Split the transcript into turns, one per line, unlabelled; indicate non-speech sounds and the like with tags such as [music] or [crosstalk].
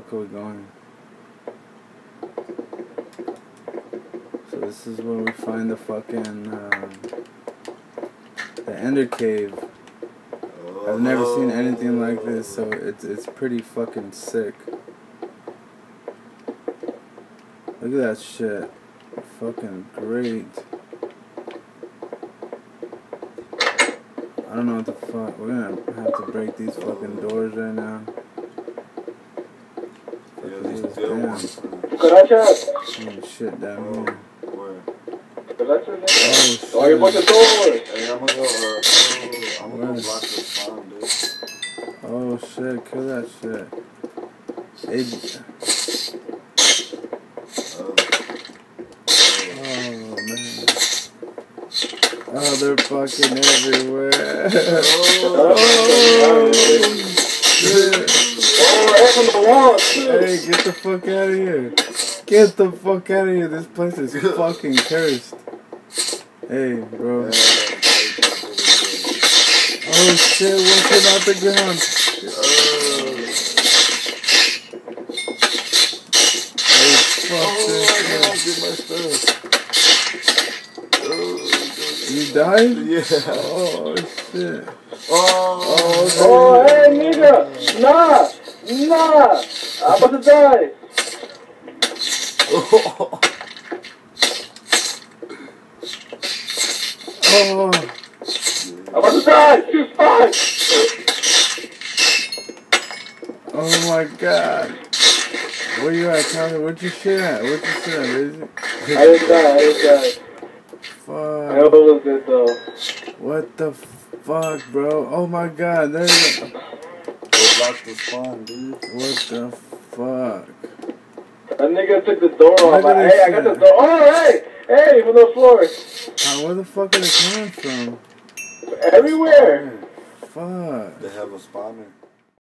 fuck are we going? So this is where we find the fucking um, the Ender Cave. I've never seen anything like this, so it's it's pretty fucking sick. Look at that shit. Fucking great. I don't know what the fuck. We're gonna have to break these fucking doors right now.
Yeah, these
Fuck damn.
ones.
Cucarachas.
Shit down
Oh,
here.
where?
Oh,
Oh, you
shit.
doors.
Hey, I'm gonna go, uh, oh, I'm gonna go block the dude.
Oh shit, kill that shit. It, oh man. Oh, they're fucking everywhere. [laughs]
Oh,
shit.
Oh, heck on the wall.
Hey, get the fuck out of here. Get the fuck out of here. This place is fucking cursed. Hey, bro.
yeah,
Oh shit, one came out the ground. Hey, fuck
Oh,
this
I
shit.
gotta get my stuff.
You died?
Yeah.
Oh shit.
Oh,
Oh, hey, nigga. Nah. Nah. I'm about to die.
oh.
Oh,
I'm about to die. Shoot, fuck.
oh my god. Where you at, Tyler? Where'd you shit at? Where'd you shit at, Lazy?
I didn't die. I didn't die. Fuck. I hope it was good, though.
What the fuck, bro? Oh my god, there's.
Go block the spawn, dude.
What the fuck?
That nigga took the door off.
at
Hey, I got the door. Oh, hey. Hey, from the floor.
Uh, where the fuck are they coming from?
Everywhere.
Fuck.
They have a spawner.